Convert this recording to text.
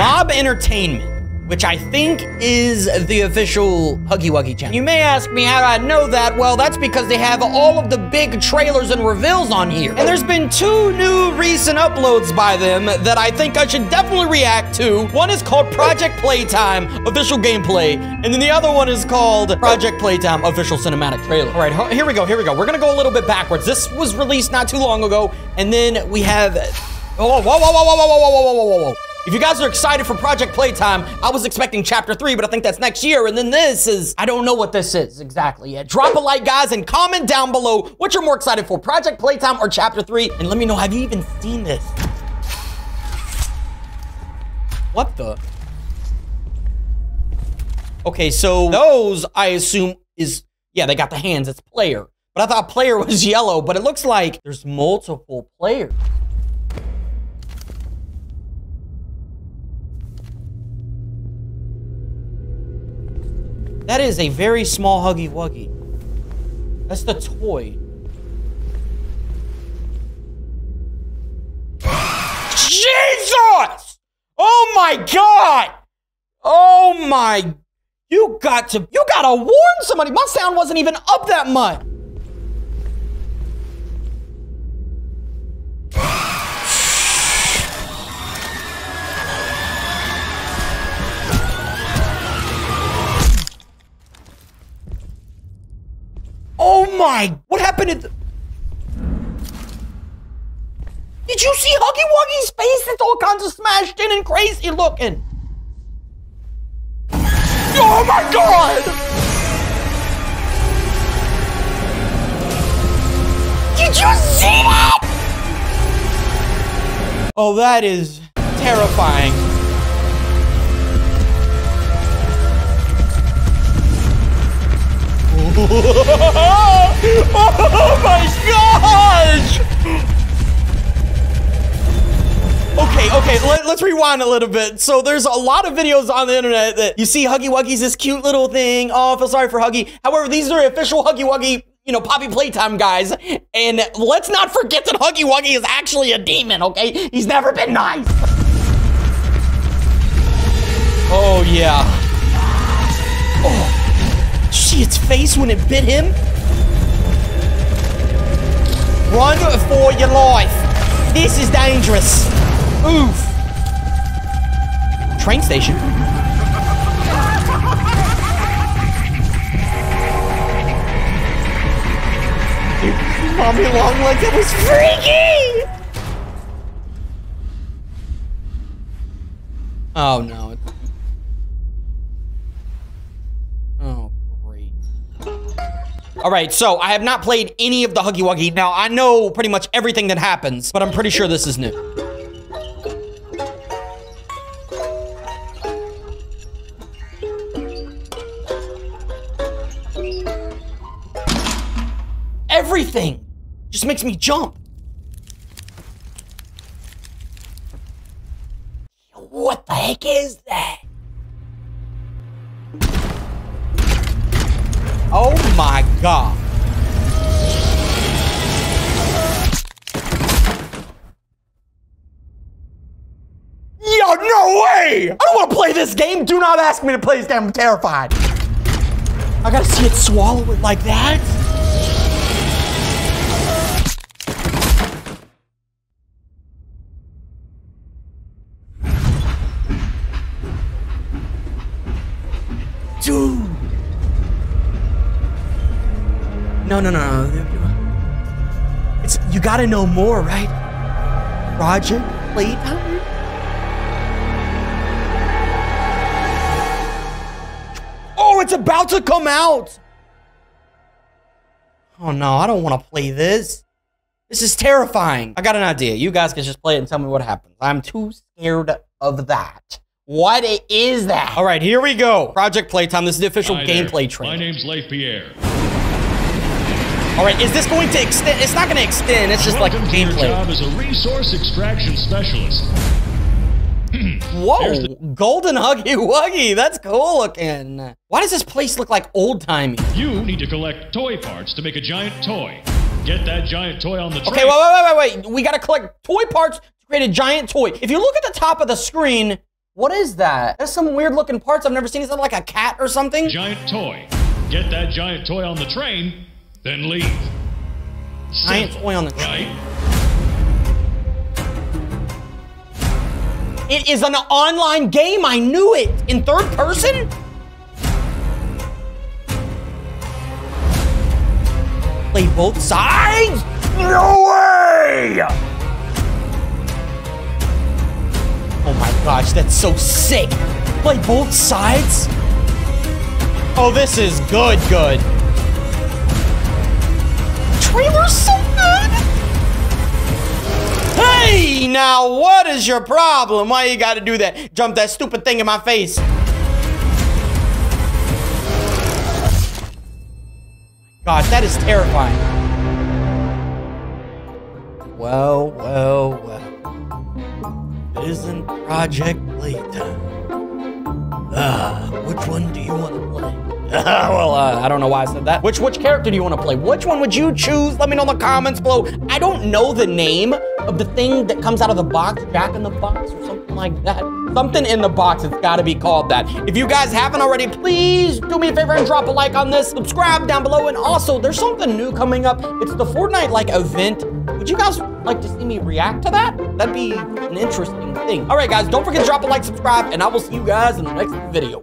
Mob Entertainment which I think is the official Huggy Wuggy channel. You may ask me how I know that. Well, that's because they have all of the big trailers and reveals on here. And there's been two new recent uploads by them that I think I should definitely react to. One is called Project Playtime Official Gameplay, and then the other one is called Project Playtime Official Cinematic Trailer. All right, here we go, here we go. We're gonna go a little bit backwards. This was released not too long ago, and then we have... Oh, whoa, whoa, whoa, whoa, whoa, whoa, whoa, whoa, whoa, whoa, whoa. If you guys are excited for Project Playtime, I was expecting chapter three, but I think that's next year. And then this is, I don't know what this is exactly yet. Drop a like, guys, and comment down below what you're more excited for, Project Playtime or chapter three. And let me know, have you even seen this? What the? Okay, so those, I assume, is, yeah, they got the hands, it's player. But I thought player was yellow, but it looks like there's multiple players. That is a very small Huggy Wuggy. That's the toy. Jesus! Oh my god! Oh my... You got to... You gotta warn somebody! My sound wasn't even up that much! My! What happened to. Did you see Huggy Wuggy's face? It's all kinds of smashed in and crazy looking. Oh my god! Did you see that? Oh, that is terrifying. Oh, oh my gosh! Okay, okay, let, us rewind a little bit. So there's a lot of videos on the internet that you see Huggy Wuggy's this cute little thing. Oh, I feel sorry for Huggy. However, these are official Huggy Wuggy, you know, Poppy Playtime guys. And let's not forget that Huggy Wuggy is actually a demon, okay? He's never been nice. Oh, yeah. Oh, see its face when it bit him? Run for your life. This is dangerous. Oof. Train station. Mommy long legs, it was freaky! Oh no. All right, so I have not played any of the Huggy Wuggy. Now, I know pretty much everything that happens, but I'm pretty sure this is new. Everything just makes me jump. What the heck is that? Oh my god. Yo, no way! I don't want to play this game. Do not ask me to play this game. I'm terrified. I gotta see it swallow it like that. No, no, no, no. It's you gotta know more, right? Project Playtime? Oh, it's about to come out! Oh no, I don't want to play this. This is terrifying. I got an idea. You guys can just play it and tell me what happens. I'm too scared of that. What is that? All right, here we go. Project Playtime. This is the official Hi gameplay trailer. My name's Leif Pierre. All right, is this going to extend? It's not going to extend. It's just Welcome like gameplay. your job as a resource extraction specialist. Whoa, golden huggy wuggy. That's cool looking. Why does this place look like old timey? You need to collect toy parts to make a giant toy. Get that giant toy on the train. Okay, wait, wait, wait, wait. We got to collect toy parts to create a giant toy. If you look at the top of the screen, What is that? There's some weird looking parts I've never seen. Is that like a cat or something? Giant toy. Get that giant toy on the train, then leave. Giant Simple, toy on the train. Right? It is an online game. I knew it. In third person? Play both sides? No way! Oh my gosh, that's so sick. Play both sides? Oh, this is good, good. So good! Hey, now what is your problem? Why you gotta do that? Jump that stupid thing in my face. Gosh, that is terrifying. Well, well, well. Isn't Project Playtime. Ah, which one do you want to play? well, uh, I don't know why I said that. Which which character do you want to play? Which one would you choose? Let me know in the comments below. I don't know the name of the thing that comes out of the box, Jack in the Box or something like that. Something in the box, it's gotta be called that. If you guys haven't already, please do me a favor and drop a like on this, subscribe down below, and also there's something new coming up. It's the Fortnite like event. Would you guys like to see me react to that? That'd be an interesting thing. All right, guys, don't forget to drop a like, subscribe, and I will see you guys in the next video.